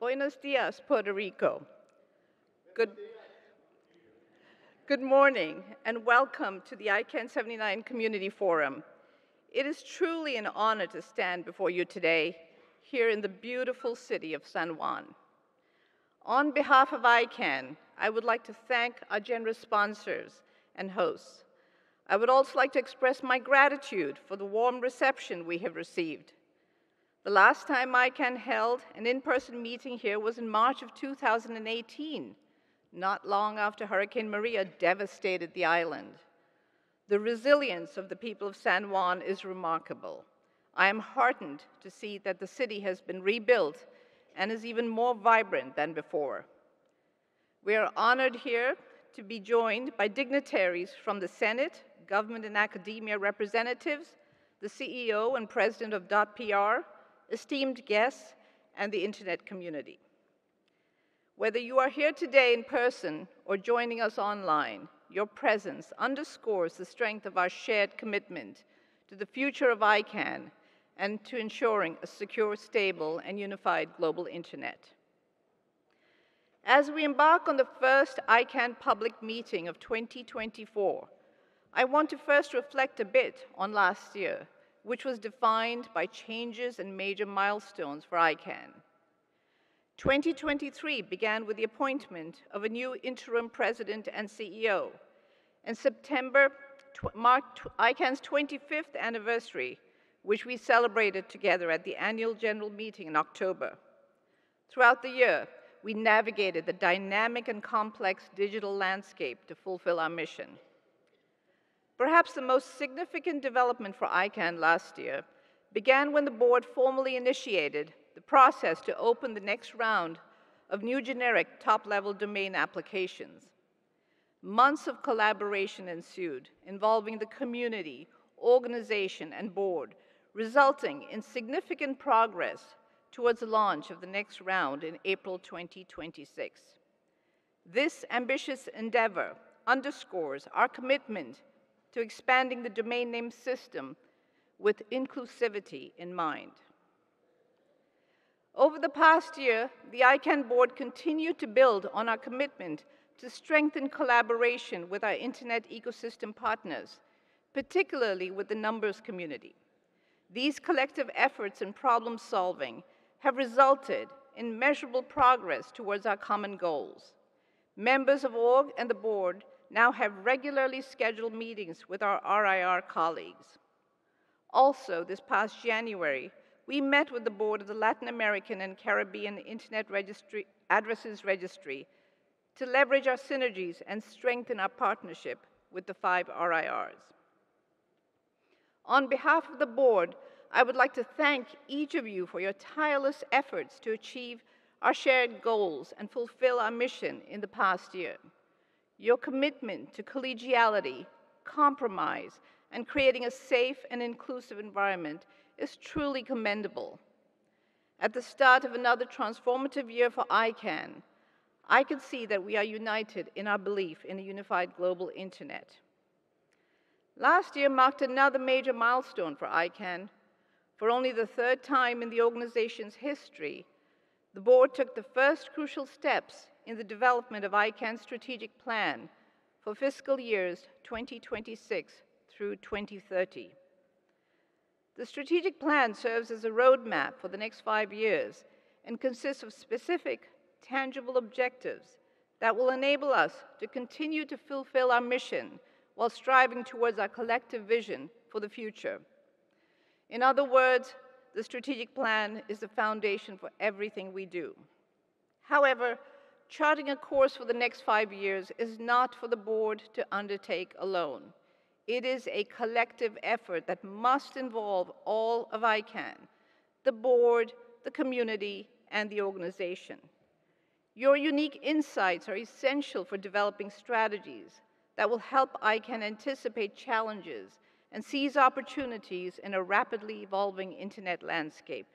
Buenos dias, Puerto Rico. Good, good morning and welcome to the ICANN 79 Community Forum. It is truly an honor to stand before you today here in the beautiful city of San Juan. On behalf of ICANN, I would like to thank our generous sponsors and hosts. I would also like to express my gratitude for the warm reception we have received. The last time ICANN held an in-person meeting here was in March of 2018, not long after Hurricane Maria devastated the island. The resilience of the people of San Juan is remarkable. I am heartened to see that the city has been rebuilt and is even more vibrant than before. We are honored here to be joined by dignitaries from the Senate, government and academia representatives, the CEO and president of .PR, esteemed guests, and the internet community. Whether you are here today in person or joining us online, your presence underscores the strength of our shared commitment to the future of ICANN and to ensuring a secure, stable, and unified global internet. As we embark on the first ICANN public meeting of 2024, I want to first reflect a bit on last year which was defined by changes and major milestones for ICANN. 2023 began with the appointment of a new interim president and CEO, and September marked ICANN's 25th anniversary, which we celebrated together at the annual general meeting in October. Throughout the year, we navigated the dynamic and complex digital landscape to fulfill our mission. Perhaps the most significant development for ICANN last year began when the board formally initiated the process to open the next round of new generic top-level domain applications. Months of collaboration ensued, involving the community, organization, and board, resulting in significant progress towards the launch of the next round in April 2026. This ambitious endeavor underscores our commitment to expanding the domain name system with inclusivity in mind. Over the past year, the ICANN board continued to build on our commitment to strengthen collaboration with our internet ecosystem partners, particularly with the numbers community. These collective efforts in problem solving have resulted in measurable progress towards our common goals. Members of org and the board now have regularly scheduled meetings with our RIR colleagues. Also, this past January, we met with the board of the Latin American and Caribbean Internet Registry, Addresses Registry to leverage our synergies and strengthen our partnership with the five RIRs. On behalf of the board, I would like to thank each of you for your tireless efforts to achieve our shared goals and fulfill our mission in the past year. Your commitment to collegiality, compromise, and creating a safe and inclusive environment is truly commendable. At the start of another transformative year for ICANN, I can see that we are united in our belief in a unified global internet. Last year marked another major milestone for ICANN. For only the third time in the organization's history, the board took the first crucial steps in the development of ICANN's strategic plan for fiscal years 2026 through 2030. The strategic plan serves as a roadmap for the next five years and consists of specific, tangible objectives that will enable us to continue to fulfill our mission while striving towards our collective vision for the future. In other words, the strategic plan is the foundation for everything we do. However, charting a course for the next five years is not for the board to undertake alone. It is a collective effort that must involve all of ICANN, the board, the community, and the organization. Your unique insights are essential for developing strategies that will help ICANN anticipate challenges and seize opportunities in a rapidly evolving internet landscape.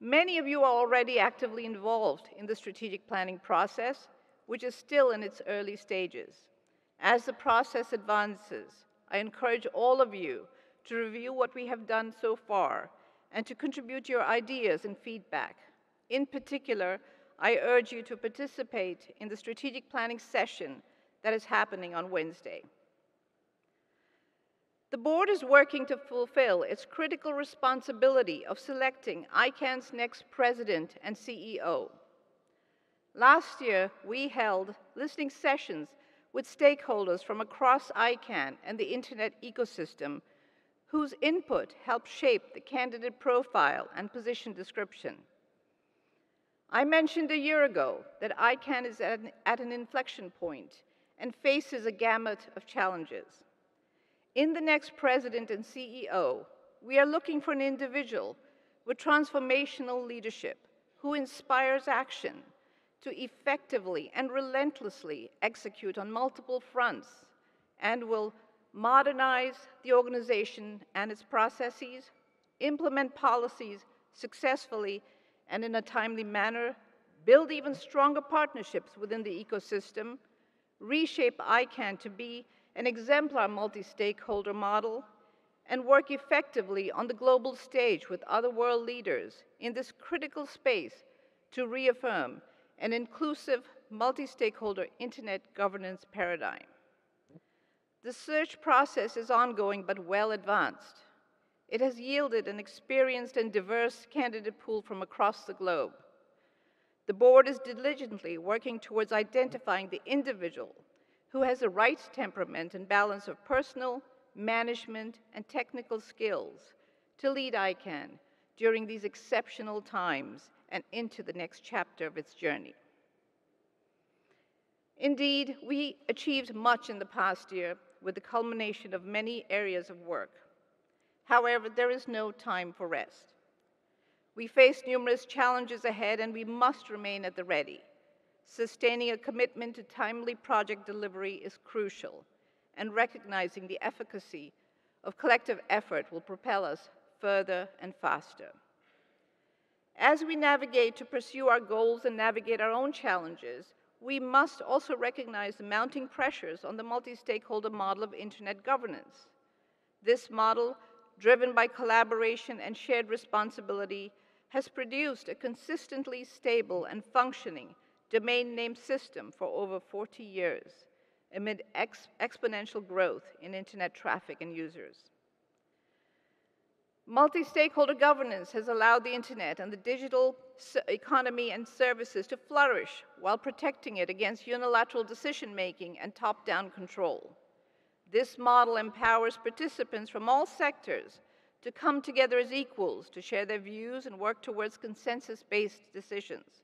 Many of you are already actively involved in the strategic planning process, which is still in its early stages. As the process advances, I encourage all of you to review what we have done so far and to contribute your ideas and feedback. In particular, I urge you to participate in the strategic planning session that is happening on Wednesday. The board is working to fulfill its critical responsibility of selecting ICANN's next president and CEO. Last year, we held listening sessions with stakeholders from across ICANN and the Internet ecosystem whose input helped shape the candidate profile and position description. I mentioned a year ago that ICANN is at an, at an inflection point and faces a gamut of challenges. In the next president and CEO, we are looking for an individual with transformational leadership who inspires action to effectively and relentlessly execute on multiple fronts and will modernize the organization and its processes, implement policies successfully and in a timely manner, build even stronger partnerships within the ecosystem, reshape ICANN to be an exemplar multi-stakeholder model, and work effectively on the global stage with other world leaders in this critical space to reaffirm an inclusive multi-stakeholder internet governance paradigm. The search process is ongoing but well advanced. It has yielded an experienced and diverse candidate pool from across the globe. The board is diligently working towards identifying the individual who has the right temperament and balance of personal, management, and technical skills to lead ICANN during these exceptional times and into the next chapter of its journey. Indeed, we achieved much in the past year with the culmination of many areas of work. However, there is no time for rest. We face numerous challenges ahead and we must remain at the ready. Sustaining a commitment to timely project delivery is crucial, and recognizing the efficacy of collective effort will propel us further and faster. As we navigate to pursue our goals and navigate our own challenges, we must also recognize the mounting pressures on the multi-stakeholder model of internet governance. This model, driven by collaboration and shared responsibility, has produced a consistently stable and functioning domain name system for over 40 years amid ex exponential growth in internet traffic and users. Multi-stakeholder governance has allowed the internet and the digital economy and services to flourish while protecting it against unilateral decision-making and top-down control. This model empowers participants from all sectors to come together as equals to share their views and work towards consensus-based decisions.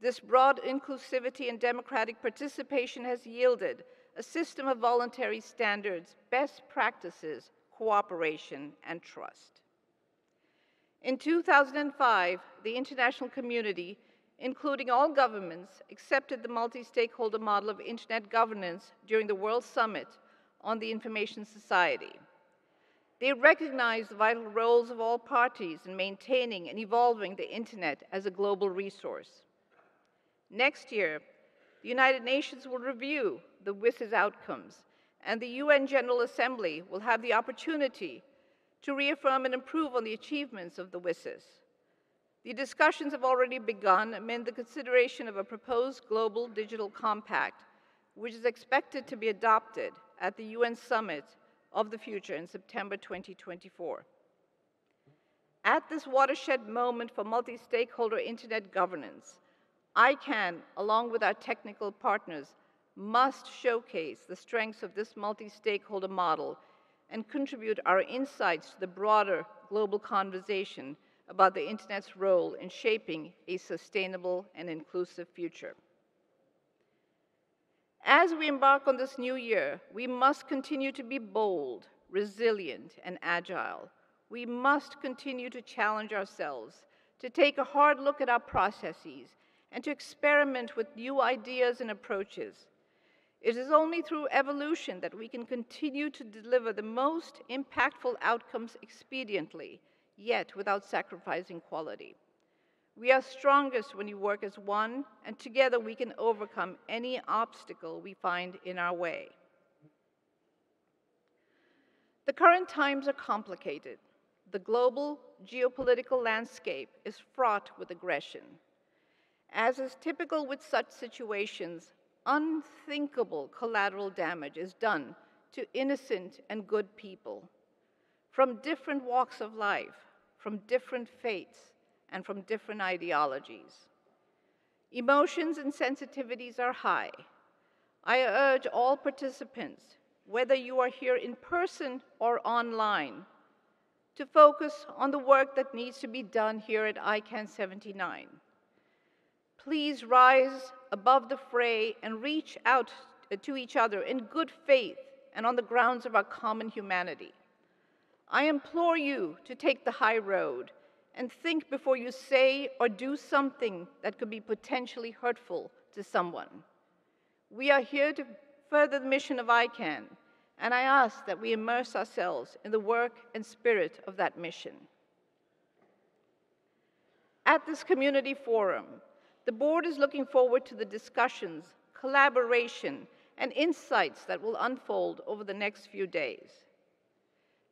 This broad inclusivity and democratic participation has yielded a system of voluntary standards, best practices, cooperation, and trust. In 2005, the international community, including all governments, accepted the multi-stakeholder model of internet governance during the World Summit on the Information Society. They recognized the vital roles of all parties in maintaining and evolving the internet as a global resource. Next year, the United Nations will review the WSIS outcomes, and the UN General Assembly will have the opportunity to reaffirm and improve on the achievements of the WSIS. The discussions have already begun amid the consideration of a proposed global digital compact, which is expected to be adopted at the UN Summit of the Future in September 2024. At this watershed moment for multi-stakeholder internet governance, ICANN, along with our technical partners, must showcase the strengths of this multi-stakeholder model and contribute our insights to the broader global conversation about the Internet's role in shaping a sustainable and inclusive future. As we embark on this new year, we must continue to be bold, resilient, and agile. We must continue to challenge ourselves, to take a hard look at our processes, and to experiment with new ideas and approaches. It is only through evolution that we can continue to deliver the most impactful outcomes expediently, yet without sacrificing quality. We are strongest when we work as one, and together we can overcome any obstacle we find in our way. The current times are complicated. the global geopolitical landscape is fraught with aggression. As is typical with such situations, unthinkable collateral damage is done to innocent and good people from different walks of life, from different faiths, and from different ideologies. Emotions and sensitivities are high. I urge all participants, whether you are here in person or online, to focus on the work that needs to be done here at ICANN 79. Please rise above the fray and reach out uh, to each other in good faith and on the grounds of our common humanity. I implore you to take the high road and think before you say or do something that could be potentially hurtful to someone. We are here to further the mission of ICANN, and I ask that we immerse ourselves in the work and spirit of that mission. At this community forum, the board is looking forward to the discussions, collaboration, and insights that will unfold over the next few days.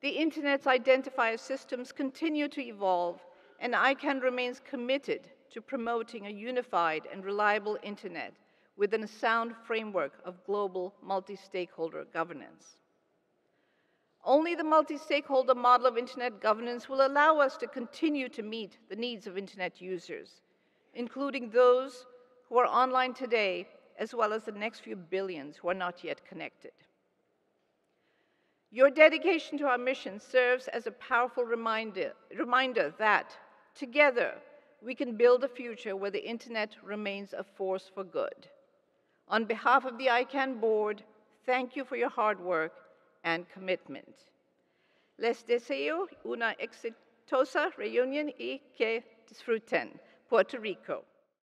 The Internet's identifier systems continue to evolve, and ICANN remains committed to promoting a unified and reliable Internet within a sound framework of global multi-stakeholder governance. Only the multi-stakeholder model of Internet governance will allow us to continue to meet the needs of Internet users, including those who are online today, as well as the next few billions who are not yet connected. Your dedication to our mission serves as a powerful reminder, reminder that, together, we can build a future where the internet remains a force for good. On behalf of the ICANN board, thank you for your hard work and commitment. Les deseo una exitosa reunión y que disfruten. Puerto Rico.